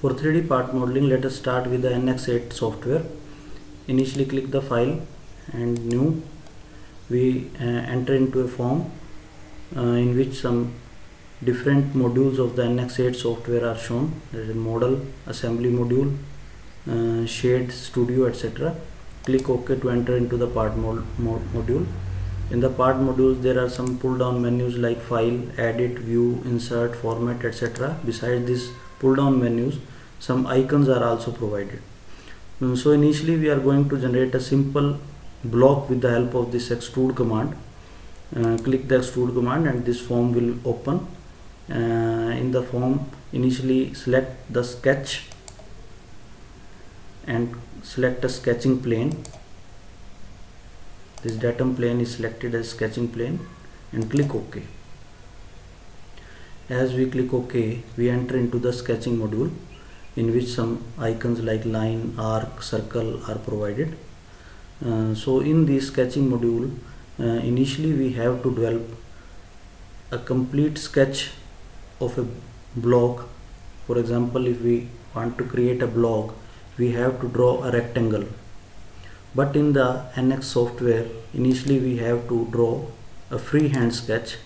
For 3D part modeling, let us start with the NX8 software. Initially click the file and new. We uh, enter into a form uh, in which some different modules of the NX8 software are shown. There is a model, assembly module, uh, shape, studio, etc. Click OK to enter into the part mod mod module. In the part modules, there are some pull down menus like file, edit, view, insert, format, etc. Besides these pull down menus some icons are also provided. Um, so initially we are going to generate a simple block with the help of this extrude command. Uh, click the extrude command and this form will open. Uh, in the form initially select the sketch and select a sketching plane. This datum plane is selected as sketching plane and click ok as we click ok we enter into the sketching module in which some icons like line arc circle are provided. Uh, so in the sketching module uh, initially we have to develop a complete sketch of a block. For example if we want to create a block we have to draw a rectangle. But in the NX software initially we have to draw a freehand sketch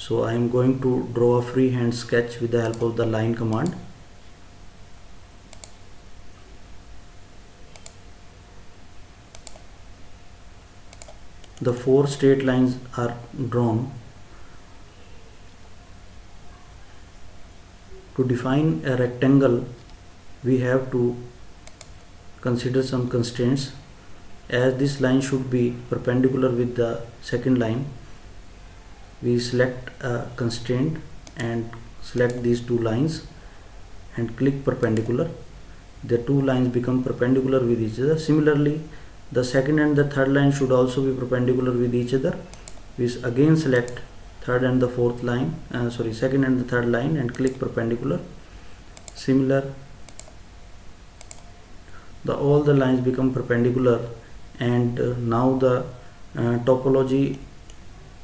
so I am going to draw a freehand sketch with the help of the line command. The four straight lines are drawn to define a rectangle we have to consider some constraints as this line should be perpendicular with the second line we select a constraint and select these two lines and click perpendicular. The two lines become perpendicular with each other. Similarly the second and the third line should also be perpendicular with each other. We again select third and the fourth line uh, sorry second and the third line and click perpendicular. Similar the all the lines become perpendicular and uh, now the uh, topology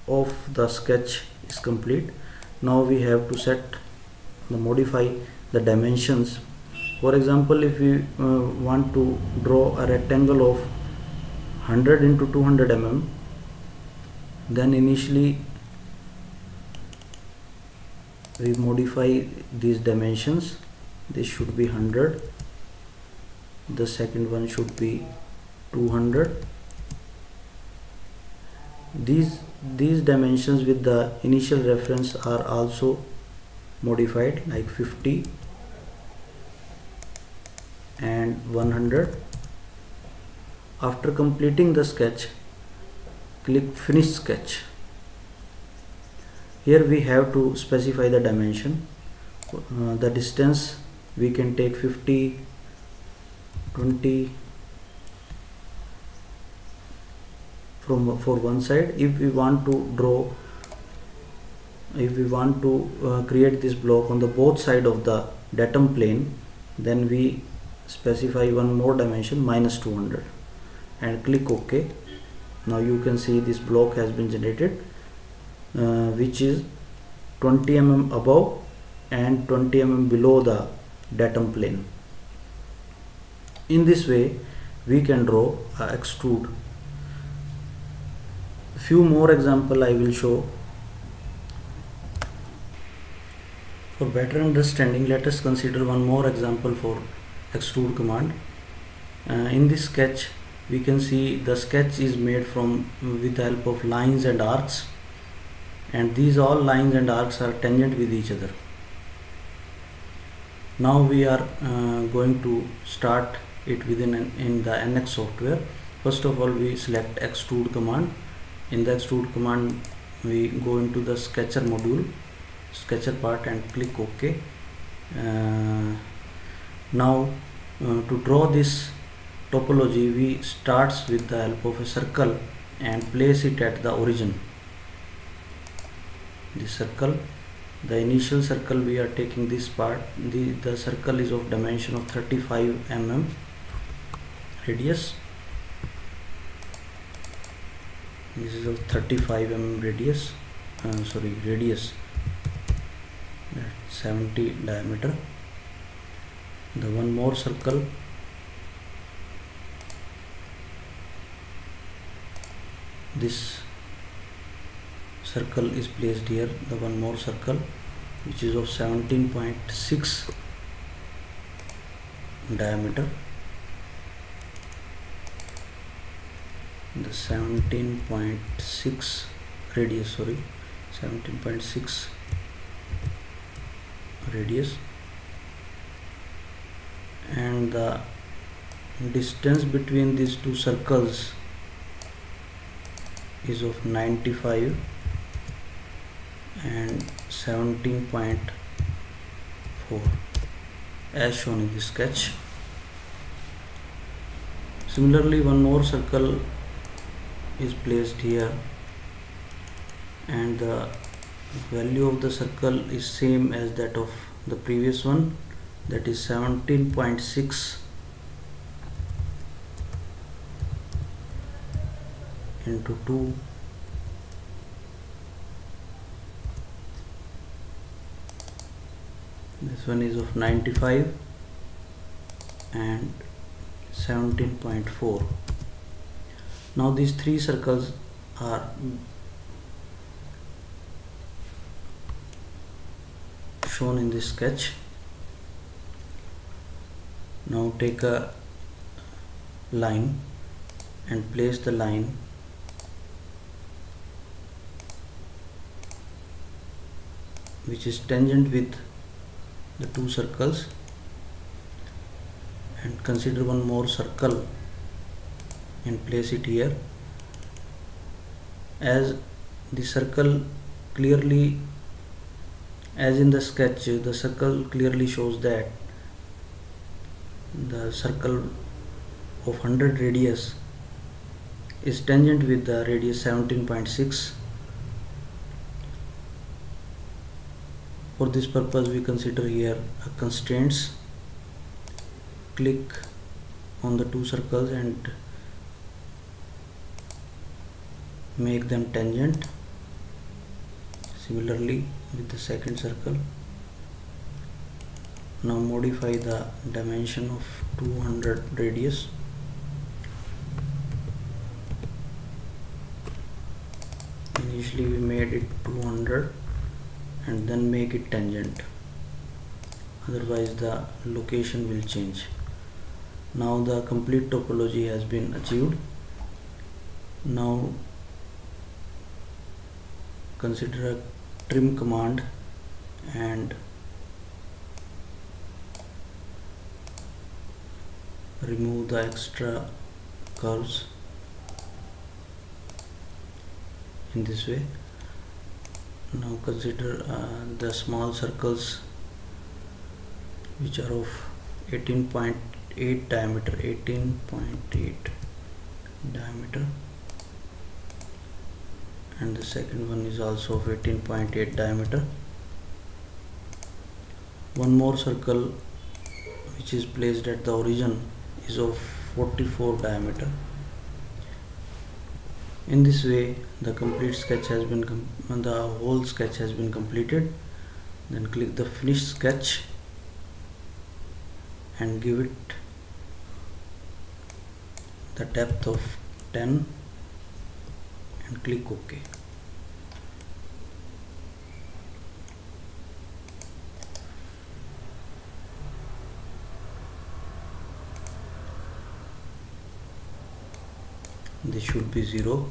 of the sketch is complete. Now we have to set the modify the dimensions. For example if we uh, want to draw a rectangle of 100 into 200 mm then initially we modify these dimensions. This should be 100 the second one should be 200 these these dimensions with the initial reference are also modified like 50 and 100 after completing the sketch click finish sketch. Here we have to specify the dimension. Uh, the distance we can take 50 20 from for one side. If we want to draw if we want to uh, create this block on the both side of the datum plane then we specify one more dimension minus 200 and click ok. Now you can see this block has been generated uh, which is 20 mm above and 20 mm below the datum plane. In this way we can draw uh, extrude few more example I will show. For better understanding let us consider one more example for extrude command. Uh, in this sketch we can see the sketch is made from with the help of lines and arcs. And these all lines and arcs are tangent with each other. Now we are uh, going to start it within an, in the NX software. First of all we select extrude command in the extrude command we go into the sketcher module sketcher part and click ok. Uh, now uh, to draw this topology we starts with the help of a circle and place it at the origin. The circle the initial circle we are taking this part the the circle is of dimension of 35 mm radius this is of 35 mm radius uh, sorry radius. 70 diameter. The one more circle. This circle is placed here the one more circle which is of 17.6 diameter the 17.6 radius sorry 17.6 radius and the distance between these two circles is of 95 and 17.4 as shown in the sketch. Similarly one more circle is placed here. And the value of the circle is same as that of the previous one. That is 17.6 into 2 this one is of 95 and 17.4 now these three circles are shown in this sketch. Now take a line and place the line which is tangent with the two circles and consider one more circle and place it here. As the circle clearly as in the sketch the circle clearly shows that the circle of 100 radius is tangent with the radius 17.6 for this purpose we consider here constraints. Click on the two circles and make them tangent similarly with the second circle. Now modify the dimension of 200 radius. Initially we made it 200 and then make it tangent. Otherwise the location will change. Now the complete topology has been achieved. Now consider a trim command and remove the extra curves in this way. Now consider uh, the small circles which are of 18.8 diameter 18.8 diameter and the second one is also of 18.8 diameter. One more circle which is placed at the origin is of 44 diameter. In this way the complete sketch has been the whole sketch has been completed. Then click the finish sketch and give it the depth of 10 and click ok. This should be 0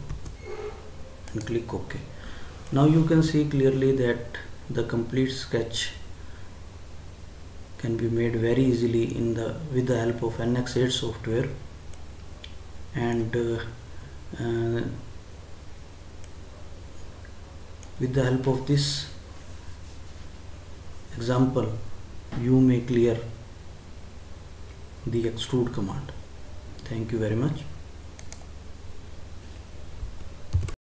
and click ok. Now you can see clearly that the complete sketch can be made very easily in the with the help of NX8 software. And uh, uh, with the help of this example you may clear the extrude command. Thank you very much